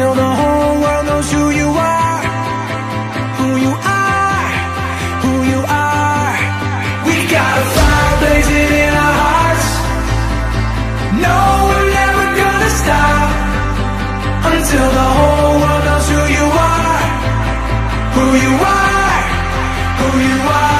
till the whole world knows who you are. Who you are, who you are. We got a fire blazing in our hearts. No, we're never gonna stop Until the whole world knows who you are. Who you are, who you are.